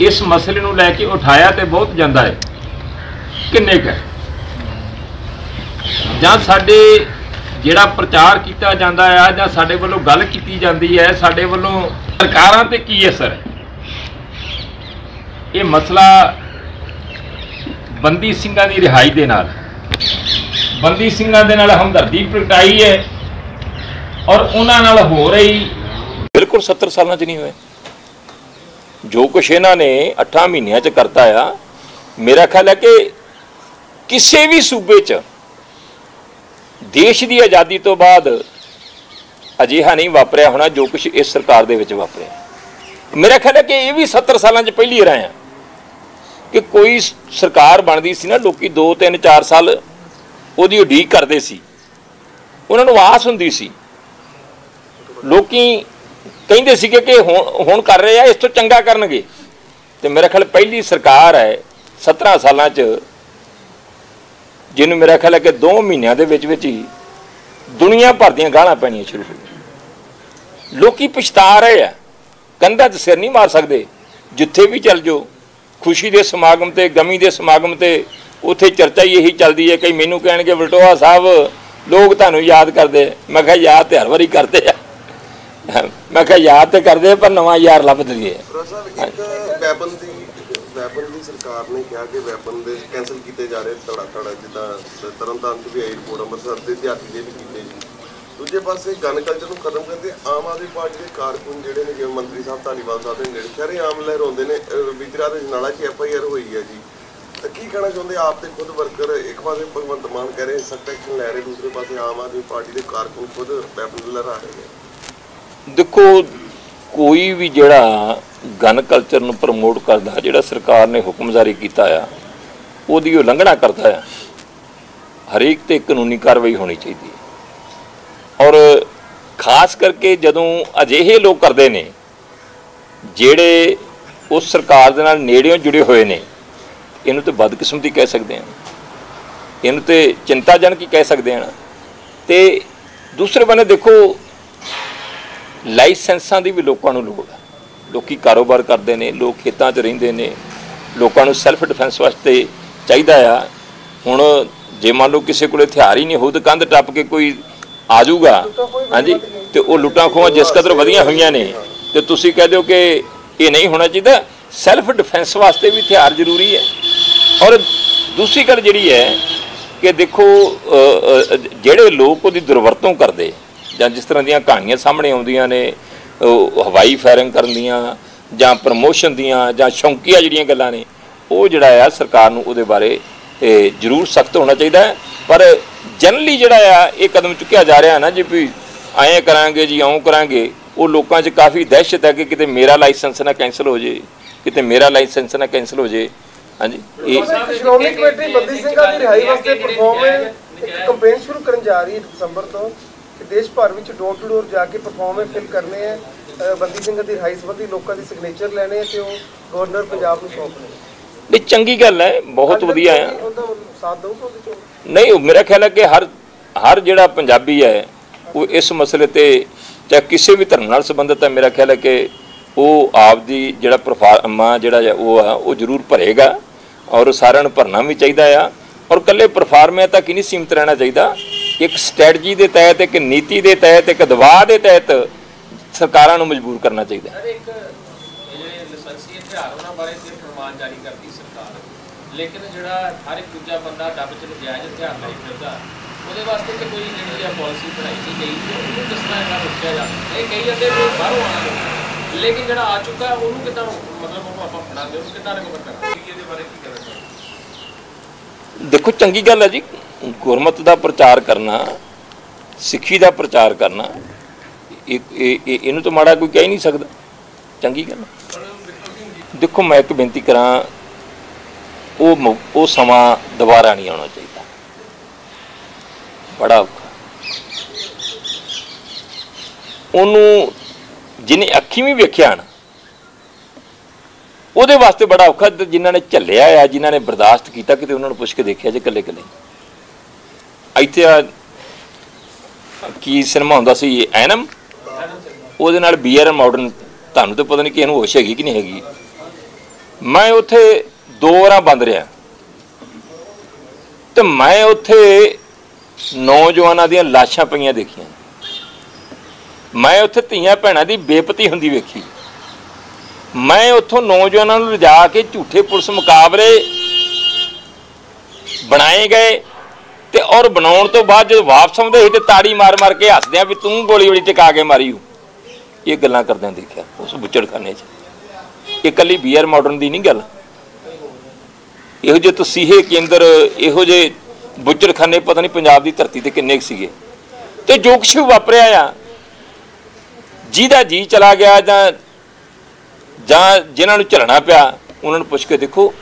ਇਸ ਮਸਲੇ ਨੂੰ ਲੈ ਕੇ ਉਠਾਇਆ ਤੇ ਬਹੁਤ ਜਾਂਦਾ ਹੈ। ਕਿੰਨੇ ਕੁ ਜਾਂ ਸਾਡੇ ਜਿਹੜਾ ਪ੍ਰਚਾਰ ਕੀਤਾ ਜਾਂਦਾ ਹੈ ਜਾਂ ਸਾਡੇ ਵੱਲੋਂ ਗੱਲ ਕੀਤੀ ਜਾਂਦੀ ਹੈ, ਸਾਡੇ ਵੱਲੋਂ ਸਰਕਾਰਾਂ ਤੇ ਕੀ ਅਸਰ ਹੈ? ਇਹ ਮਸਲਾ ਬੰਦੀ ਸਿੰਘਾਂ ਦੀ ਰਿਹਾਈ ਦੇ ਨਾਲ, ਬੰਦੀ ਸਿੰਘਾਂ ਦੇ ਨਾਲ ਹਮਦਰਦੀ ਪ੍ਰਗਟਾਈ ਹੈ ਔਰ ਉਹਨਾਂ ਨਾਲ ਹੋ ਰਹੀ ਬਿਲਕੁਲ 70 ਸਾਲਾਂ 'ਚ ਨਹੀਂ ਹੋਏ। ਜੋ ਕੁਛ ਇਹਨਾਂ ਨੇ 8 ਮਹੀਨਿਆਂ 'ਚ ਕਰਤਾ ਆ, ਮੇਰਾ ਖਿਆਲ ਹੈ ਕਿ ਕਿਸੇ ਵੀ ਸੂਬੇ 'ਚ ਦੇਸ਼ ਦੀ ਆਜ਼ਾਦੀ ਤੋਂ ਬਾਅਦ ਅਜਿਹਾ ਨਹੀਂ ਵਾਪਰਿਆ ਹੋਣਾ ਜੋ ਕੁਛ ਇਸ ਸਰਕਾਰ ਦੇ ਵਿੱਚ ਵਾਪਰਿਆ। ਮੇਰਾ ਖਿਆਲ ਹੈ ਕਿ ਇਹ ਵੀ 70 ਸਾਲਾਂ 'ਚ ਪਹਿਲੀ ਵਾਰ ਆਇਆ ਕਿ ਕੋਈ ਸਰਕਾਰ ਬਣਦੀ ਸੀ ਨਾ, ਲੋਕੀ 2 3 4 ਸਾਲ ਉਹਦੀ ਉਡੀਕ ਕਰਦੇ ਸੀ। ਉਹਨਾਂ ਨੂੰ ਆਸ ਹੁੰਦੀ ਸੀ। ਲੋਕੀ ਕਹਿੰਦੇ ਸੀਗੇ ਕਿ ਹੁਣ ਹੁਣ ਕਰ ਰਹੇ ਆ, ਇਸ ਤੋਂ ਚੰਗਾ ਕਰਨਗੇ। ਤੇ ਮੇਰੇ ਖਿਆਲ ਪਹਿਲੀ ਸਰਕਾਰ ਹੈ 17 ਸਾਲਾਂ 'ਚ, ਜਿਹਨੂੰ ਮੇਰਾ ਖਿਆਲ ਹੈ ਕਿ 2 ਮਹੀਨਿਆਂ ਦੇ ਵਿੱਚ ਵਿੱਚ ਹੀ ਦੁਨੀਆ ਭਰ ਦੀਆਂ ਗਾਲਾਂ ਪੈਣੀਆਂ ਸ਼ੁਰੂ ਹੋ ਗਈਆਂ। ਲੋਕੀ ਪਛਤਾ ਰਹੇ ਆ। ਕੰਧਾਂ 'ਚ ਸਿਰ ਨਹੀਂ ਮਾਰ ਸਕਦੇ। ਜਿੱਥੇ ਵੀ ਚੱਲ ਜਾਓ, ਖੁਸ਼ੀ ਦੇ ਸਮਾਗਮ ਤੇ, ਗਮੀ ਦੇ ਸਮਾਗਮ ਤੇ, ਉੱਥੇ ਚਰਚਾ ਹੀ ਇਹੀ ਚੱਲਦੀ ਹੈ ਕਈ ਮੈਨੂੰ ਕਹਿਣਗੇ, ਵਲਟੋਆ ਸਾਹਿਬ, ਲੋਕ ਤੁਹਾਨੂੰ ਯਾਦ ਕਰਦੇ ਮੈਂ ਕਿਹਾ, ਯਾਦ ਤੇ ਹਰ ਵਾਰੀ ਕਰਦੇ ਆ। ਮੈਂ ਕਿਹਾ ਯਾਦ ਤੇ ਕਰਦੇ ਪਰ ਨਵਾਂ ਯਾਰ ਲੱਭ ਦਈਏ। ਸਾਹਿਬ ਇੱਕ ਵੈਪਨ ਦੀ ਵੈਪਨ ਦੀ ਸਰਕਾਰ ਨੇ ਕਿਹਾ ਕਿ ਵੈਪਨ ਦੇ ਕੈਨਸਲ ਕੀਤੇ ਜਾ ਰਹੇ ਧੜਾ ਧੜਾ ਜਿੱਦਾਂ ਤਰਨਤਾਰਨ ਚ ਵੀ ਆਈ ਰਿਪੋਰਟ ਅੰਮ੍ਰਿਤਸਰ ਦੇ ਦਿਹਾਤੀ ਦੇ ਵੀ ਕੀਤੇ ਜੀ। ਦੂਜੇ ਪਾਸੇ ਗਨ ਕਲਚਰ ਨੂੰ ਖਤਮ ਕਰਦੇ ਆਮ ਆਦਮੀ ਪਾਰਟੀ ਦੇ ਕਾਰਕੁਨ ਜਿਹੜੇ ਨੇ ਜਿਵੇਂ ਮੰਤਰੀ ਸਾਹਿਬ ਧਾਲੀਵਾਲ ਸਾਹਿਬ ਦੇ ਨੇੜੇ ਸ਼ਰੇ ਆਮ ਲਹਿਰਾਉਂਦੇ ਨੇ ਅਹ ਵਿਚਾਰਾ ਦੇ ਨਾਲਾ 'ਚ ਐਫ ਆਈ ਆਰ ਹੋਈ ਹੈ ਜੀ। ਤਾਂ ਕੀ ਕਹਿਣਾ ਚਾਹੁੰਦੇ ਆਪ ਤੇ ਖੁਦ ਵਰਕਰ? ਇੱਕ ਪਾਸੇ ਭਗਵੰਤ ਮਾਨ ਕਹਿ ਰਹੇ ਸਖਤ ਐਕਸ਼ਨ ਲੈ ਰਹੇ ਦੂਸਰੇ ਪਾਸੇ ਆਮ ਆਦਮੀ ਪਾਰਟੀ ਦੇ ਕਾਰਕੁਨ ਖੁਦ ਵੈਪਨ ਲਹਿਰਾ ਰਹੇ ਨੇ। ਦੇਖੋ, ਕੋਈ ਵੀ ਜਿਹੜਾ ਗਨ ਕਲਚਰ ਨੂੰ ਪ੍ਰਮੋਟ ਕਰਦਾ, ਜਿਹੜਾ ਸਰਕਾਰ ਨੇ ਹੁਕਮ ਜਾਰੀ ਕੀਤਾ ਆ, ਉਹਦੀ ਉਲੰਘਣਾ ਕਰਦਾ ਆ। ਹਰੇਕ ਤੇ ਕਾਨੂੰਨੀ ਕਾਰਵਾਈ ਹੋਣੀ ਚਾਹੀਦੀ ਹੈ। ਔਰ ਖਾਸ ਕਰਕੇ ਜਦੋਂ ਅਜਿਹੇ ਲੋਕ ਕਰਦੇ ਨੇ, ਜਿਹੜੇ ਉਸ ਸਰਕਾਰ ਦੇ ਨਾਲ ਨੇੜਿਓਂ ਜੁੜੇ ਹੋਏ ਨੇ, ਇਹਨੂੰ ਤੇ ਬਦਕਿਸਮਤੀ ਕਹਿ ਸਕਦੇ ਹਾਂ। ਇਹਨੂੰ ਤੇ ਚਿੰਤਾਜਨਕ ਹੀ ਕਹਿ ਸਕਦੇ ਹਾਂ। ਤੇ ਦੂਸਰੇ ਬੰਨੇ ਦੇਖੋ ਲਾਇਸੈਂਸਾਂ ਦੀ ਵੀ ਲੋਕਾਂ ਨੂੰ ਲੋੜ ਹੈ ਲੋਕੀ ਕਾਰੋਬਾਰ ਕਰਦੇ ਨੇ, ਲੋਕ ਖੇਤਾਂ 'ਚ ਰਹਿੰਦੇ ਨੇ, ਲੋਕਾਂ ਨੂੰ ਸੈਲਫ ਡਿਫੈਂਸ ਵਾਸਤੇ ਚਾਹੀਦਾ ਆ। ਹੁਣ ਜੇ ਮੰਨ ਲਓ ਕਿਸੇ ਕੋਲ ਹਥਿਆਰ ਹੀ ਨਹੀਂ ਹੋਊ ਤਾਂ ਕੰਧ ਟੱਪ ਕੇ ਕੋਈ ਆ ਜਾਊਗਾ, ਹਾਂਜੀ, ਤੇ ਉਹ ਲੁੱਟਾਂ ਖੋਹਾਂ ਜਿਸ ਕਦਰ ਵਧੀਆਂ ਹੋਈਆਂ ਨੇ, ਤੇ ਤੁਸੀਂ ਕਹਿ ਦਿਓ ਕਿ ਇਹ ਨਹੀਂ ਹੋਣਾ ਚਾਹੀਦਾ। ਸੈਲਫ ਡਿਫੈਂਸ ਵਾਸਤੇ ਵੀ ਹਥਿਆਰ ਜ਼ਰੂਰੀ ਹੈ। ਔਰ ਦੂਸਰੀ ਗੱਲ ਜਿਹੜੀ ਹੈ ਕਿ ਦੇਖੋ ਜਿਹੜੇ ਲੋਕ ਉਹਦੀ ਦੁਰਵਰਤੋਂ ਕਰਦੇ ਜਾਂ ਜਿਸ ਤਰ੍ਹਾਂ ਦੀਆਂ ਕਹਾਣੀਆਂ ਸਾਹਮਣੇ ਆਉਂਦੀਆਂ ਨੇ, ਉਹ ਹਵਾਈ ਫਾਇਰਿੰਗ ਕਰਨ ਦੀਆਂ ਜਾਂ ਪ੍ਰਮੋਸ਼ਨ ਦੀਆਂ ਜਾਂ ਸ਼ੌਂਕੀਆ ਜਿਹੜੀਆਂ ਗੱਲਾਂ ਨੇ, ਉਹ ਜਿਹੜਾ ਆ ਸਰਕਾਰ ਨੂੰ ਉਹਦੇ ਬਾਰੇ ਜ਼ਰੂਰ ਸਖਤ ਹੋਣਾ ਚਾਹੀਦਾ ਪਰ ਜਨਰਲੀ ਜਿਹੜਾ ਆ, ਇਹ ਕਦਮ ਚੁੱਕਿਆ ਜਾ ਰਿਹਾ ਨਾ, ਜੀ ਵੀ ਐਂ ਕਰਾਂਗੇ ਜੀ ਇਉਂ ਕਰਾਂਗੇ, ਉਹ ਲੋਕਾਂ 'ਚ ਕਾਫੀ ਦਹਿਸ਼ਤ ਹੈ ਕਿ ਕਿਤੇ ਮੇਰਾ ਲਾਇਸੈਂਸ ਨਾ ਕੈਂਸਲ ਹੋ ਜੇ, ਕਿਤੇ ਮੇਰਾ ਲਾਇਸੈਂਸ ਨਾ ਕੈਂਸਲ ਹੋ ਜੇ। ਹਾਂਜੀ, ਇਹ ਸ਼੍ਰੋਮਣੀ ਕਮੇਟੀ ਬੰਦੀ ਸਿੰਘਾਂ ਦੀ ਰਿਹਾਈ ਵਾਸਤੇ ਪਰਫਾਰਮੈਂਸ ਕੰਪੇਨ ਸ਼ੁਰੂ ਕਰਨ ਜਾ ਰਹੀ ਹੈ ਦਸੰਬਰ ਤੋਂ। ਕਿ ਦੇਸ਼ ਭਰ ਵਿੱਚ ਡੋਰ ਟੂ ਡੋਰ ਜਾ ਕੇ ਪਰਫਾਰਮੈਂਸ ਫਿਲ ਕਰਨੇ ਹੈ ਅ, ਬੰਦੀ ਸਿੰਘਾਂ ਦੀ ਰਿਹਾਈ ਸੰਬੰਧੀ ਲੋਕਾਂ ਦੇ ਸਿਗਨੇਚਰ ਲੈਣੇ ਹੈ ਤੇ ਉਹ ਗਵਰਨਰ ਪੰਜਾਬ ਨੂੰ ਸੌਂਪਣੇ ਇਹ ਚੰਗੀ ਗੱਲ ਹੈ ਬਹੁਤ ਵਧੀਆ ਆ ਚੋਂ? ਨਹੀਂ ਮੇਰਾ ਖਿਆਲ ਹੈ ਕਿ ਹਰ ਹਰ ਜਿਹੜਾ ਪੰਜਾਬੀ ਹੈ ਉਹ ਇਸ ਮਸਲੇ ਤੇ ਚਾਹੇ ਕਿਸੇ ਵੀ ਧਰਮ ਨਾਲ ਸੰਬੰਧਿਤ ਹੈ ਮੇਰਾ ਖਿਆਲ ਹੈ ਕਿ ਉਹ ਆਪ ਦੀ ਜਿਹੜਾ ਪਰਫਾਰਮਾ ਜਿਹੜਾ ਹੈ ਉਹ ਆ ਉਹ ਜ਼ਰੂਰ ਭਰੇਗਾ। ਔਰ ਸਾਰਿਆਂ ਨੂੰ ਭਰਨਾ ਵੀ ਚਾਹੀਦਾ ਆ। ਔਰ ਕੱਲੇ ਪਰਫਾਰਮੇ ਤੱਕ ਹੀ ਨਹੀਂ ਸੀਮਿਤ ਰਹਿਣਾ ਚਾਹੀਦਾ। ਇੱਕ ਸਟ੍ਰੈਟਜੀ ਦੇ ਤਹਿਤ ਇੱਕ ਨੀਤੀ ਦੇ ਤਹਿਤ ਇੱਕ ਦਬਾਅ ਦੇ ਤਹਿਤ ਸਰਕਾਰਾਂ ਨੂੰ ਮਜਬੂਰ ਕਰਨਾ ਚਾਹੀਦਾ ਸਰ ਇੱਕ ਜਿਹੜੇ ਲਾਇਸੈਂਸੀ ਹਥਿਆਰ ਉਹਨਾਂ ਬਾਰੇ ਤੇ ਫਰਮਾਨ ਜਾਰੀ ਕਰਦੀ ਸਰਕਾਰ। ਲੇਕਿਨ ਜਿਹੜਾ ਹਰ ਇੱਕ ਦੂਜਾ ਬੰਦਾ ਡੱਬ ਚ ਨਜਾਇਜ਼ ਹਥਿਆਰ ਲਈ ਫਿਰਦਾ ਉਹਦੇ ਵਾਸਤੇ ਤੇ ਕੋਈ ਜਿਹੜੀ ਆ ਪਾਲਿਸੀ ਬਣਾਈ ਨਹੀਂ ਗਈ ਤੇ ਉਹਨੂੰ ਕਿਸ ਤਰ੍ਹਾਂ ਇਹਨਾਂ ਰੋਕਿਆ ਜਾ ਇਹ ਕਈ ਜਾਂਦੇ ਵੀ ਬਾਹਰੋਂ ਆਣਾ ਲੇਕਿਨ ਜਿਹੜਾ ਆ ਚੁੱਕਾ ਉਹਨੂੰ ਕਿੱਦਾਂ ਮਤਲਬ ਉਹਨੂੰ ਆਪਾਂ ਫੜਾਂਗੇ ਉਹਨੂੰ ਕਿੱਦਾਂ ਰਿਕਵਰ ਕਰਾਂਗੇ? ਇਹਦੇ ਬਾਰੇ ਕੀ ਚਾਹੁੰਦੇ ਦੇਖੋ ਚੰਗੀ ਗੱਲ ਹੈ ਜੀ। ਗੁਰਮਤ ਦਾ ਪ੍ਰਚਾਰ ਕਰਨਾ, ਸਿੱਖੀ ਦਾ ਪ੍ਰਚਾਰ ਕਰਨਾ, ਇਹ ਇਹਨੂੰ ਤਾਂ ਮਾੜਾ ਕੋਈ ਕਹਿ ਹੀ ਨਹੀਂ ਸਕਦਾ। ਚੰਗੀ ਗੱਲ ਦੇਖੋ, ਮੈਂ ਇੱਕ ਬੇਨਤੀ ਕਰਾਂ, ਉਹ ਉਹ ਸਮਾਂ ਦੁਬਾਰਾ ਨਹੀਂ ਆਉਣਾ ਚਾਹੀਦਾ। ਬੜਾ ਔਖਾ। ਉਹਨੂੰ ਜਿਹਨੇ ਅੱਖੀ ਵੀ ਵੇਖਿਆ ਨਾ, ਉਹਦੇ ਵਾਸਤੇ ਬੜਾ ਔਖਾ ਤੇ ਜਿਨ੍ਹਾਂ ਨੇ ਝੱਲਿਆ ਆ, ਜਿਨ੍ਹਾਂ ਨੇ ਬਰਦਾਸ਼ਤ ਕੀਤਾ, ਕਿਤੇ ਉਹਨਾਂ ਨੂੰ ਪੁੱਛ ਕੇ ਦੇਖਿਆ ਜੇ ਇਕੱਲੇ ਇਕੱਲੇ ਇੱਥੇ ਆ ਕੀ ਸਿਨੇਮਾ ਹੁੰਦਾ ਸੀ, ਐਨਮ? ਉਹਦੇ ਨਾਲ ਬੀਆਰ ਮਾਡਰਨ ਤੁਹਾਨੂੰ ਤਾਂ ਪਤਾ ਨਹੀਂ ਕਿ ਇਹਨੂੰ ਹੋਸ਼ ਹੈਗੀ ਕਿ ਨਹੀਂ ਹੈਗੀ। ਮੈਂ ਉੱਥੇ ਦੋ ਵਾਰਾਂ ਬੰਦ ਰਿਹਾ। ਤੇ ਮੈਂ ਉੱਥੇ ਨੌਜਵਾਨਾਂ ਦੀਆਂ ਲਾਸ਼ਾਂ ਪਈਆਂ ਦੇਖੀਆਂ। ਮੈਂ ਉੱਥੇ ਧੀਆਂ ਭੈਣਾਂ ਦੀ ਬੇਪਤੀ ਹੁੰਦੀ ਵੇਖੀ। ਮੈਂ ਉੱਥੋਂ ਨੌਜਵਾਨਾਂ ਨੂੰ ਲਿਜਾ ਕੇ ਝੂਠੇ ਪੁਲਿਸ ਮੁਕਾਬਲੇ ਬਣਾਏ ਗਏ। ਤੇ ਔਰ ਬਣਾਉਣ ਤੋਂ ਬਾਅਦ ਜਦੋਂ ਵਾਪਸ ਆਉਂਦੇ ਸੀ ਤੇ ਤਾੜੀ ਮਾਰ ਮਾਰ ਕੇ ਹੱਸਦੇ ਆ ਵੀ ਤੂੰ ਗੋਲੀ ਗੋਲੀ ਟਿਕਾ ਕੇ ਮਾਰੀ ਹੂ। ਇਹ ਗੱਲਾਂ ਕਰਦਿਆਂ ਦੇਖਿਆ, ਉਸ ਬੁੱਚੜਖਾਨੇ 'ਚ। ਇਹ ਕੱਲੀ ਬੀਆਰ ਮਾਡਰਨ ਦੀ ਨਹੀਂ ਗੱਲ। ਇਹੋ ਜਿਹੇ ਤਸੀਹੇ ਕੇਂਦਰ, ਇਹੋ ਜਿਹੇ ਬੁੱਚੜਖਾਨੇ ਪਤਾ ਨਹੀਂ ਪੰਜਾਬ ਦੀ ਧਰਤੀ ਤੇ ਕਿੰਨੇ ਕੁ ਸੀਗੇ। ਤੇ ਜੋ ਕੁਛ ਵਾਪਰਿਆ ਆ, ਜਿਹਦਾ ਜੀ ਚਲਾ ਗਿਆ ਜਾਂ ਜਾਂ ਜਿਨ੍ਹਾਂ ਨੂੰ ਝੱਲਣਾ ਪਿਆ, ਉਹਨਾਂ ਨੂੰ ਪੁੱਛ ਕੇ ਦੇਖੋ।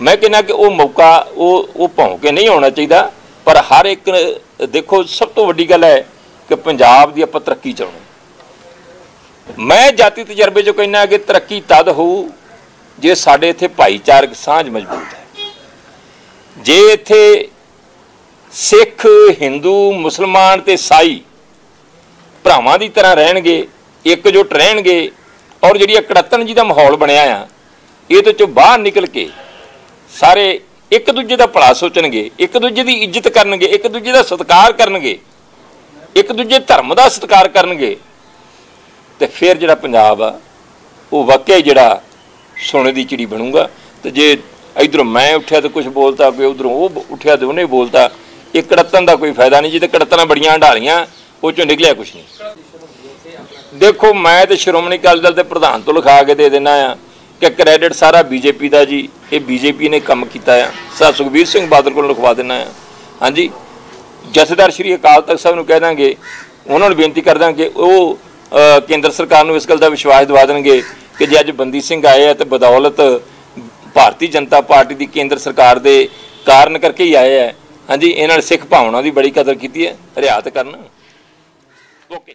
ਮੈਂ ਕਹਿੰਦਾ ਕਿ ਉਹ ਮੌਕਾ, ਉਹ ਉਹ ਭੌਂ ਕੇ ਨਹੀਂ ਆਉਣਾ ਚਾਹੀਦਾ। ਪਰ ਹਰ ਇੱਕ, ਦੇਖੋ, ਸਭ ਤੋਂ ਵੱਡੀ ਗੱਲ ਹੈ ਕਿ ਪੰਜਾਬ ਦੀ ਆਪਾਂ ਤਰੱਕੀ ਚਾਹੁੰਦੇ ਮੈਂ ਜਾਤੀ ਤਜਰਬੇ ਚੋਂ ਕਹਿੰਦਾ ਕਿ ਤਰੱਕੀ ਤਦ ਹੋਊ ਜੇ ਸਾਡੇ ਇੱਥੇ ਭਾਈਚਾਰਕ ਸਾਂਝ ਮਜ਼ਬੂਤ ਹੈ। ਜੇ ਇੱਥੇ ਸਿੱਖ, ਹਿੰਦੂ, ਮੁਸਲਮਾਨ ਤੇ ਸਾਈ ਭਰਾਵਾਂ ਦੀ ਤਰ੍ਹਾਂ ਰਹਿਣਗੇ, ਇਕਜੁੱਟ ਰਹਿਣਗੇ ਔਰ ਜਿਹੜੀ ਇਹ ਕੜੱਤਣ ਜੀ ਦਾ ਮਾਹੌਲ ਬਣਿਆ ਆ ਇਹਦੇ ਚੋਂ ਬਾਹਰ ਨਿਕਲ ਕੇ ਸਾਰੇ ਇੱਕ ਦੂਜੇ ਦਾ ਭਲਾ ਸੋਚਣਗੇ, ਇੱਕ ਦੂਜੇ ਦੀ ਇੱਜ਼ਤ ਕਰਨਗੇ, ਇੱਕ ਦੂਜੇ ਦਾ ਸਤਿਕਾਰ ਕਰਨਗੇ, ਇੱਕ ਦੂਜੇ ਧਰਮ ਦਾ ਸਤਿਕਾਰ ਕਰਨਗੇ। ਤੇ ਫਿਰ ਜਿਹੜਾ ਪੰਜਾਬ ਆ, ਉਹ ਵਾਕਿਆ ਹੀ ਜਿਹੜਾ ਸੋਨੇ ਦੀ ਚਿੜੀ ਬਣੂਗਾ। ਤੇ ਜੇ ਇਧਰੋਂ ਮੈਂ ਉੱਠਿਆ ਤੇ ਕੁਝ ਬੋਲਤਾ, ਕੋਈ ਉਧਰੋਂ ਉਹ ਉੱਠਿਆ ਤੇ ਉਹਨੇ ਬੋਲਤਾ, ਇਹ ਕੜੱਤਣ ਦਾ ਕੋਈ ਫਾਇਦਾ ਨਹੀਂ ਜੀ ਤੇ ਕੜੱਤਣਾਂ ਬੜੀਆਂ ਹੰਡਾਲੀਆਂ ਉਹ ਚੋਂ ਨਿਕਲਿਆ ਕੁਝ ਨਹੀਂ। ਦੇਖੋ, ਮੈਂ ਤੇ ਸ਼੍ਰੋਮਣੀ ਅਕਾਲੀ ਦਲ ਦੇ ਪ੍ਰਧਾਨ ਤੋਂ ਲਿਖਾ ਕੇ ਦੇ ਦੇਣਾ ਆ ਕਿ ਕ੍ਰੈਡਿਟ ਸਾਰਾ ਬੀਜੇਪੀ ਦਾ ਜੀ। ਇਹ ਬੀਜੇਪੀ ਨੇ ਕੰਮ ਕੀਤਾ ਆ। ਸਰ ਸੁਖਬੀਰ ਸਿੰਘ ਬਾਦਲ ਕੋਲ ਲਿਖਵਾ ਦੇਣਾ ਆ। ਹਾਂਜੀ, ਜਥੇਦਾਰ ਸ਼੍ਰੀ ਅਕਾਲ ਤਖਤ ਸਾਹਿਬ ਨੂੰ ਕਹਿ ਦਾਂਗੇ, ਉਹਨਾਂ ਨੂੰ ਬੇਨਤੀ ਕਰ ਦਾਂਗੇ, ਉਹ ਕੇਂਦਰ ਸਰਕਾਰ ਨੂੰ ਇਸ ਗੱਲ ਦਾ ਵਿਸ਼ਵਾਸ ਦਿਵਾ ਦੇਣਗੇ ਕਿ ਜੇ ਅੱਜ ਬੰਦੀ ਸਿੰਘ ਆਏ ਆ ਤੇ ਬਦੌਲਤ ਭਾਰਤੀ ਜਨਤਾ ਪਾਰਟੀ ਦੀ ਕੇਂਦਰ ਸਰਕਾਰ ਦੇ ਕਾਰਨ ਕਰਕੇ ਹੀ ਆਏ ਆ। ਹਾਂਜੀ, ਇਹਨਾਂ ਨੇ ਸਿੱਖ ਭਾਵਨਾ ਦੀ ਬੜੀ ਕਦਰ ਕੀਤੀ ਹੈ। ਰਿਆਤ ਕਰਨ। ਓਕੇ।